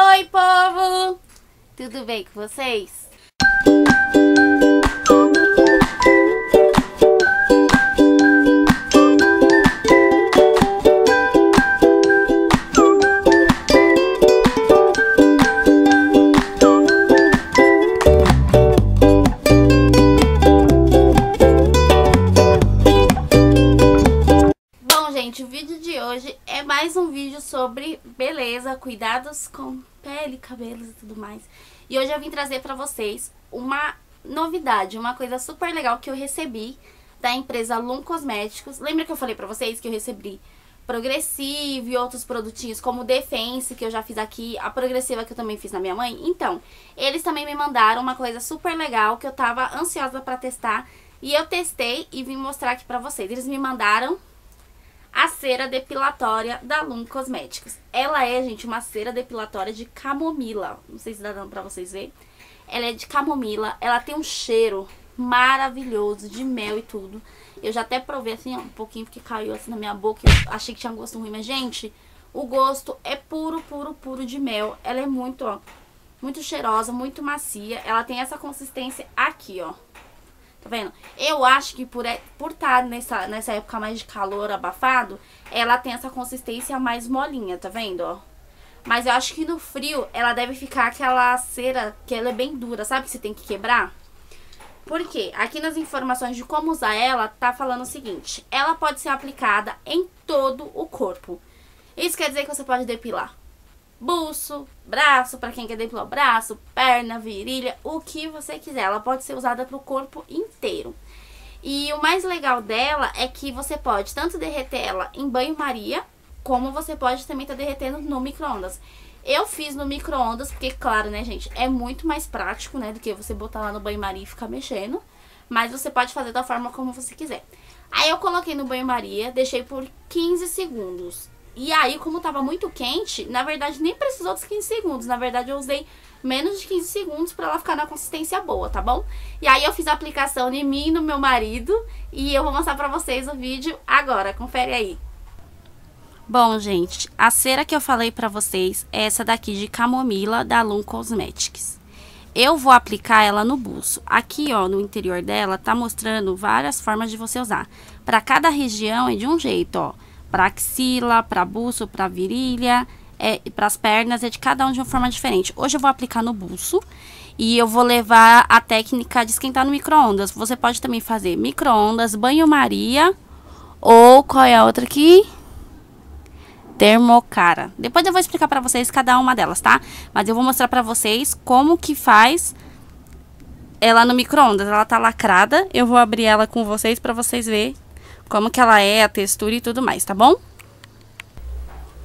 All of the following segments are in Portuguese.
Oi, povo! Tudo bem com vocês? Gente, o vídeo de hoje é mais um vídeo sobre beleza, cuidados com pele, cabelos e tudo mais. E hoje eu vim trazer pra vocês uma novidade, uma coisa super legal que eu recebi da empresa Lum Cosméticos. Lembra que eu falei pra vocês que eu recebi Progressive e outros produtinhos como Defense, que eu já fiz aqui, a Progressiva que eu também fiz na minha mãe? Então, eles também me mandaram uma coisa super legal que eu tava ansiosa pra testar. E eu testei e vim mostrar aqui pra vocês. Eles me mandaram a cera depilatória da Lum Cosméticos. Ela é, gente, uma cera depilatória de camomila. Não sei se dá dando pra vocês verem. Ela é de camomila. Ela tem um cheiro maravilhoso de mel e tudo. Eu já até provei assim, um pouquinho porque caiu assim na minha boca. Eu achei que tinha um gosto ruim, mas, gente, o gosto é puro, puro, puro de mel. Ela é muito, ó, muito cheirosa, muito macia. Ela tem essa consistência aqui, ó. Tá vendo? Eu acho que por estar por tá nessa, nessa época mais de calor abafado, ela tem essa consistência mais molinha, tá vendo, ó? Mas eu acho que no frio ela deve ficar aquela cera que ela é bem dura, sabe? Que você tem que quebrar. Por quê? Aqui nas informações de como usar ela, tá falando o seguinte. Ela pode ser aplicada em todo o corpo. Isso quer dizer que você pode depilar buço, braço, para quem quer depilar braço, perna, virilha, o que você quiser. Ela pode ser usada para o corpo inteiro. E o mais legal dela é que você pode tanto derreter ela em banho-maria, como você pode também estar tá derretendo no micro-ondas. Eu fiz no micro-ondas, porque, claro, né, gente, é muito mais prático, né, do que você botar lá no banho-maria e ficar mexendo. Mas você pode fazer da forma como você quiser. Aí eu coloquei no banho-maria, deixei por 15 segundos. E aí, como tava muito quente, na verdade nem precisou dos 15 segundos. Na verdade, eu usei menos de 15 segundos para ela ficar na consistência boa, tá bom? E aí eu fiz a aplicação em mim e no meu marido e eu vou mostrar pra vocês o vídeo agora. Confere aí. Bom, gente, a cera que eu falei pra vocês é essa daqui de camomila da Lum Cosmetics. Eu vou aplicar ela no buço. Aqui, ó, no interior dela, tá mostrando várias formas de você usar. Pra cada região é de um jeito, ó para axila, para buço, para virilha, é, para as pernas, é de cada um de uma forma diferente. Hoje eu vou aplicar no buço e eu vou levar a técnica de esquentar no micro-ondas. Você pode também fazer micro-ondas, banho-maria ou qual é a outra aqui? Termocara. Depois eu vou explicar para vocês cada uma delas, tá? Mas eu vou mostrar para vocês como que faz ela no micro-ondas. Ela tá lacrada. Eu vou abrir ela com vocês para vocês verem como que ela é, a textura e tudo mais, tá bom?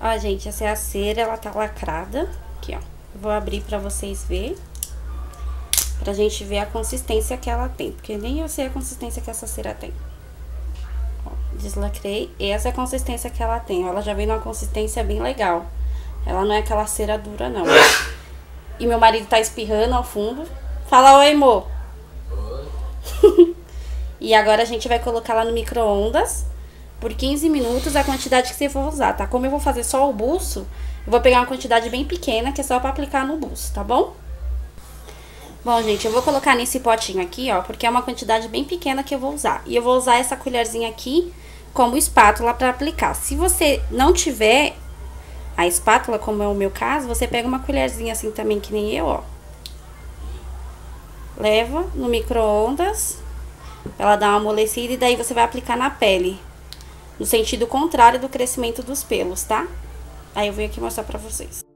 Ó, gente, essa é a cera, ela tá lacrada. Aqui, ó. Vou abrir pra vocês verem. Pra gente ver a consistência que ela tem. Porque nem eu sei a consistência que essa cera tem. Ó, deslacrei. Essa é a consistência que ela tem. Ela já vem numa consistência bem legal. Ela não é aquela cera dura, não. E meu marido tá espirrando ao fundo. Fala oi, amor. E agora a gente vai colocar lá no micro-ondas por 15 minutos a quantidade que você for usar, tá? Como eu vou fazer só o buço, eu vou pegar uma quantidade bem pequena, que é só pra aplicar no buço, tá bom? Bom, gente, eu vou colocar nesse potinho aqui, ó, porque é uma quantidade bem pequena que eu vou usar. E eu vou usar essa colherzinha aqui como espátula pra aplicar. Se você não tiver a espátula, como é o meu caso, você pega uma colherzinha assim também, que nem eu, ó. Leva no micro-ondas ela dá uma amolecida e daí você vai aplicar na pele. No sentido contrário do crescimento dos pelos, tá? Aí eu venho aqui mostrar pra vocês.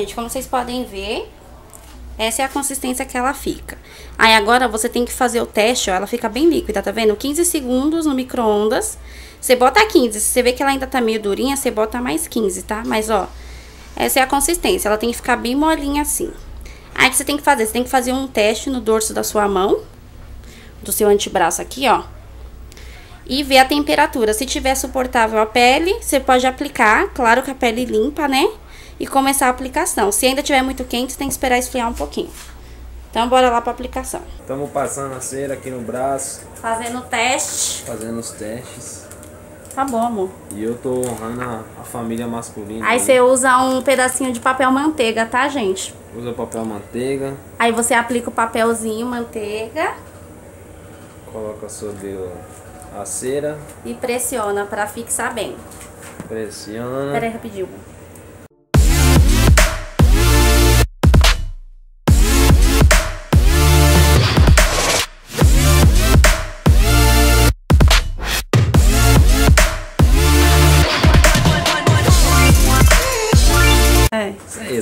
Gente, como vocês podem ver, essa é a consistência que ela fica. Aí agora você tem que fazer o teste, ó, ela fica bem líquida, tá vendo? 15 segundos no micro-ondas. Você bota 15, se você vê que ela ainda tá meio durinha, você bota mais 15, tá? Mas, ó, essa é a consistência, ela tem que ficar bem molinha assim. Aí o que você tem que fazer? Você tem que fazer um teste no dorso da sua mão, do seu antebraço aqui, ó. e ver a temperatura. Se tiver suportável a pele, você pode aplicar, claro que a pele limpa, né? E começar a aplicação. Se ainda tiver muito quente, tem que esperar esfriar um pouquinho. Então bora lá pra aplicação. Estamos passando a cera aqui no braço. Fazendo o teste. Fazendo os testes. Tá bom, amor. E eu tô honrando a, a família masculina. Aí você usa um pedacinho de papel manteiga, tá, gente? Usa papel manteiga. Aí você aplica o papelzinho manteiga. Coloca sobre a cera. E pressiona pra fixar bem. Pressiona. Pera aí, rapidinho.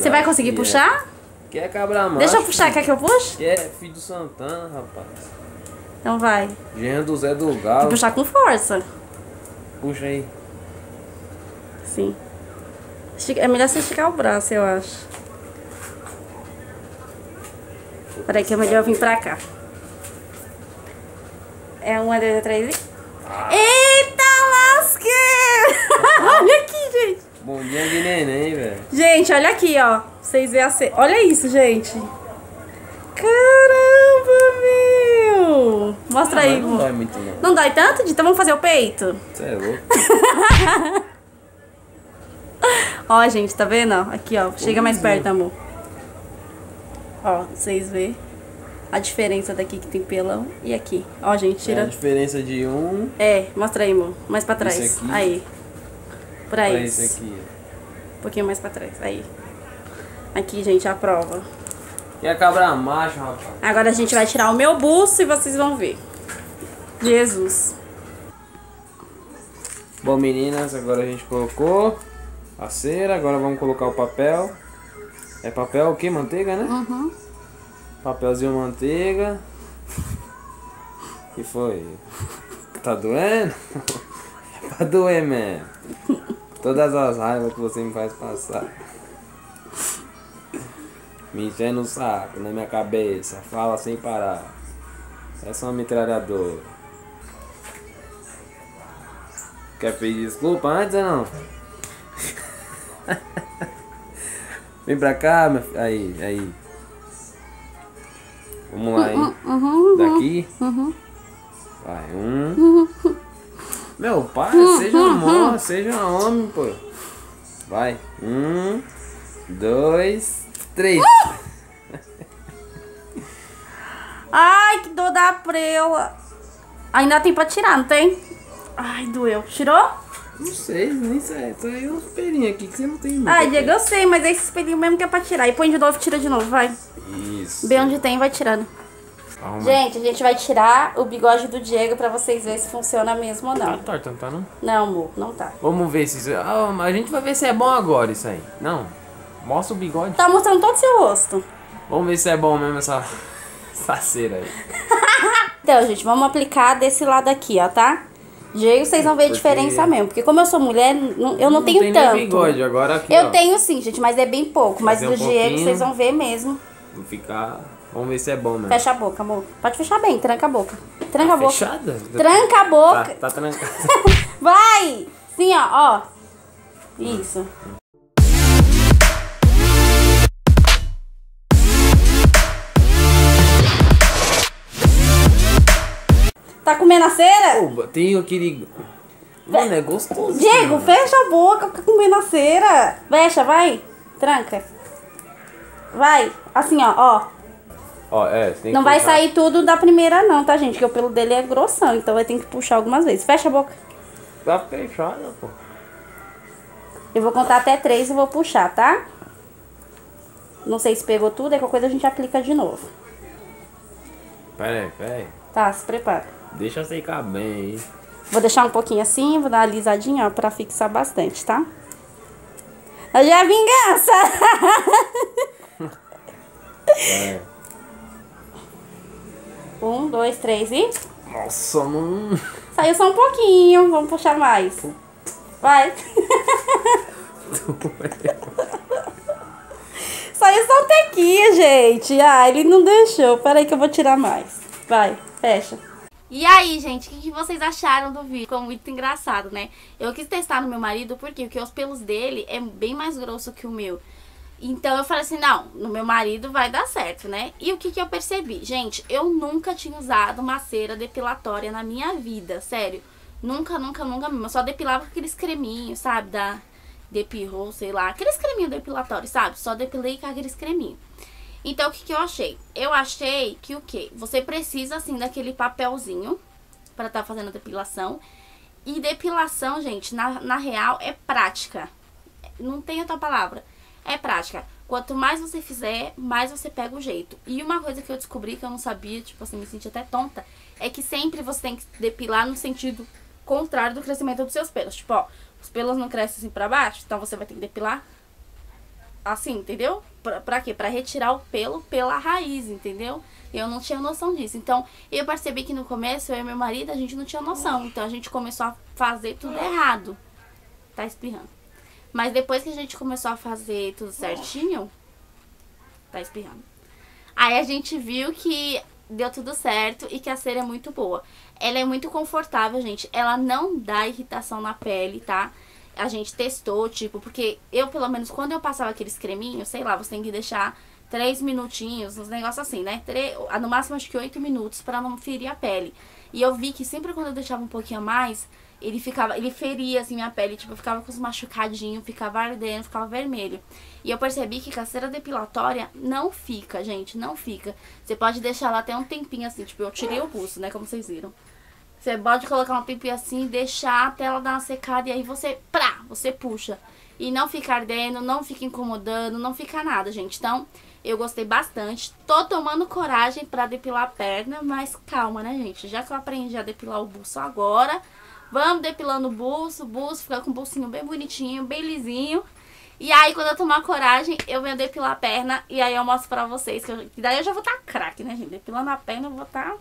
Você vai conseguir puxar? Quer é cabra macho? Deixa eu puxar, quer que eu puxe? Que é filho do Santana, rapaz. Então vai. Genro do Zé do Tem Galo. puxar com força. Puxa aí. Sim. É melhor você esticar o braço, eu acho. Peraí que é melhor eu vir pra cá. É um, dois, três e... Eita lasqueira! olha gente. Bundinha de neném, velho. Gente, olha aqui, ó. Vocês veem a... Ce... Olha isso, gente. Caramba, meu! Mostra aí, Mas não dói muito não. Não dói tanto? Então vamos fazer o peito? Você é louco. Ó, gente, tá vendo? Aqui, ó. Chega mais perto, amor. Ó, vocês vê a diferença daqui que tem pelão e aqui. Ó, gente, É a tira. diferença de um É, mostra aí, amor. Mais pra trás. Aí. Pra pra isso. aqui. Um pouquinho mais pra trás. Aí. Aqui, gente, a prova. Que é cabra macho, rapaz. Agora a gente vai tirar o meu buço e vocês vão ver. Jesus. Bom, meninas, agora a gente colocou a cera, agora vamos colocar o papel. É papel o que? Manteiga, né? Uhum. Papelzinho manteiga. que foi? Tá doendo? É pra doer mesmo. Todas as raivas que você me faz passar. Me enchendo o saco na minha cabeça. Fala sem parar. É uma metralhadora. Quer pedir desculpa antes ou não? Vem pra cá, meu filho. Aí, aí. Vamos lá, hein? Daqui. Vai, um. Meu pai, seja amor, seja homem, pô. Vai. Um, dois, três. Ai, que dor da preula. Ainda tem pra tirar, não tem? Ai, doeu. Tirou? Não sei, nem sei. Só aí uns pelinhos aqui que você não tem muito. Ai, Diego, eu sei, mas é esse espelhinho mesmo que é pra tirar. E põe de novo, tira de novo, vai. Isso. Bem onde tem, vai tirando. Arruma. Gente, a gente vai tirar o bigode do Diego pra vocês verem se funciona mesmo ou Tá não. torto, não tá não? Não, amor, não tá. Vamos ver se isso. Ah, a gente vai ver se é bom agora isso aí. Não. Mostra o bigode. Tá mostrando todo o seu rosto. Vamos ver se é bom mesmo essa. essa cera aí. Então, gente, vamos aplicar desse lado aqui, ó, tá? Diego, vocês vão ver a Porque- diferença mesmo. Porque como eu sou mulher, não- eu não, tenho tem tanto. Bigode, agora aqui. Eu ó. tenho sim, gente, mas é bem pouco. Mas Fazer do um Diego vocês vão ver mesmo. Vou ficar. Vamos ver se é bom mesmo. Fecha a boca, amor. Pode fechar bem, tranca a boca. Tranca a boca. Fechada? Tranca a Tá, boca. tá trancada. Vai! Sim, ó, ó. Isso. Tá comendo a cera? Pô, tem aquele. Mano, é gostoso. Diego, mano. fecha a boca, fica comendo a cera. Fecha, vai. Tranca. Vai. Assim, ó, ó. Ó, é, você tem Não que vai colocar- sair tudo da primeira não, tá, gente? Porque o pelo dele é grossão, então vai ter que puxar algumas vezes. Fecha a boca. Tá fechada, pô. Eu vou contar até três e vou puxar, tá? Não sei se pegou tudo, é qualquer coisa a gente aplica de novo. Pera aí, pera aí. Tá, se prepara. Deixa secar bem aí. Vou deixar um pouquinho assim, vou dar uma alisadinha, ó, pra fixar bastante, tá? Hoje é a vingança! É. Um, dois, três e... Nossa, não. Saiu só um pouquinho, vamos puxar mais. Vai. Saiu só um tequinho, gente. Ah, ele não deixou. Peraí que eu vou tirar mais. Vai, fecha. E aí, gente, o que, que, vocês acharam do vídeo? Ficou muito engraçado, né? Eu quis testar no meu marido, porque porque os pelos dele é bem mais grosso que o meu. Então eu falei assim, não, no meu marido vai dar certo, né? E o que, que eu percebi? Gente, eu nunca tinha usado uma cera depilatória na minha vida, sério. Nunca, nunca, nunca mesmo. Eu só depilava com aqueles creminhos, sabe? Da Depirou, sei lá. Aqueles creminhos depilatórios, sabe? Só depilei com aqueles creminhos. Então, o que, que eu achei? Eu achei que o quê? Você precisa, assim, daquele papelzinho estar tá fazendo depilação. E depilação, gente, na, na real, é prática. Não tem outra palavra. É prática. Quanto mais você fizer, mais você pega o jeito. E uma coisa que eu descobri que eu não sabia, tipo assim, me senti até tonta, é que sempre você tem que depilar no sentido contrário do crescimento dos seus pelos. Tipo, ó, os pelos não crescem assim pra baixo, então você vai ter que depilar assim, entendeu? Pra, pra quê? Pra retirar o pelo pela raiz, entendeu? Eu não tinha noção disso. Então, eu percebi que no começo, eu e meu marido, a gente não tinha noção. Então, a gente começou a fazer tudo errado. Tá espirrando. Mas depois que a gente começou a fazer tudo certinho, tá espirrando. Aí a gente viu que deu tudo certo e que a cera é muito boa. Ela é muito confortável, gente. Ela não dá irritação na pele, tá? A gente testou, tipo, porque eu, pelo menos, quando eu passava aqueles creminhos, sei lá, você tem que deixar três minutinhos, uns negócios assim, né? Tre no máximo acho que oito minutos para não ferir a pele. E eu vi que sempre quando eu deixava um pouquinho a mais, ele ficava, ele feria assim minha pele, tipo, ficava com os machucadinhos, ficava ardendo, ficava vermelho. E eu percebi que a cera depilatória não fica, gente, não fica. Você pode deixar lá até um tempinho assim, tipo, eu tirei o buço, né, como vocês viram. Você pode colocar um tempinho assim, deixar até ela dar uma secada e aí você, prá, você puxa. E não fica ardendo, não fica incomodando, não fica nada, gente. Então, eu gostei bastante. Tô tomando coragem pra depilar a perna, mas calma, né, gente? Já que eu aprendi a depilar o buço agora, Vamos depilando o buço, o buço fica com o bolsinho bem bonitinho, bem lisinho. E aí, quando eu tomar coragem, eu venho depilar a perna e aí eu mostro pra vocês. Que, eu, que daí eu já vou estar tá craque, né, gente? Depilando a perna eu vou estar tá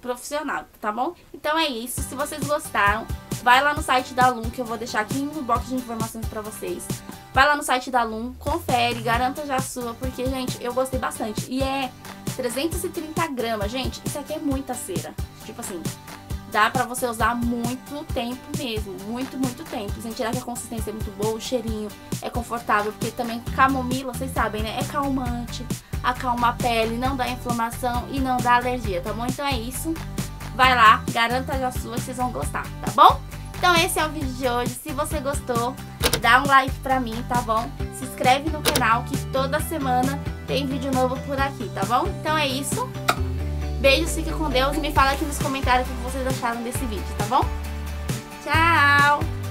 profissional, tá bom? Então é isso. Se vocês gostaram, vai lá no site da Lum, que eu vou deixar aqui no box de informações pra vocês. Vai lá no site da Lum, confere, garanta já a sua, porque, gente, eu gostei bastante. E é 330 gramas, gente. Isso aqui é muita cera. Tipo assim, dá pra você usar muito tempo mesmo, muito, muito tempo. Sem tirar que a consistência é muito boa, o cheirinho é confortável, porque também camomila, vocês sabem, né? É calmante, acalma a pele, não dá inflamação e não dá alergia, tá bom? Então é isso. Vai lá, garanta a sua vocês vão gostar, tá bom? Então esse é o vídeo de hoje. Se você gostou, dá um like pra mim, tá bom? Se inscreve no canal que toda semana tem vídeo novo por aqui, tá bom? Então é isso. Beijos, fique com Deus e me fala aqui nos comentários o que vocês acharam desse vídeo, tá bom? Tchau!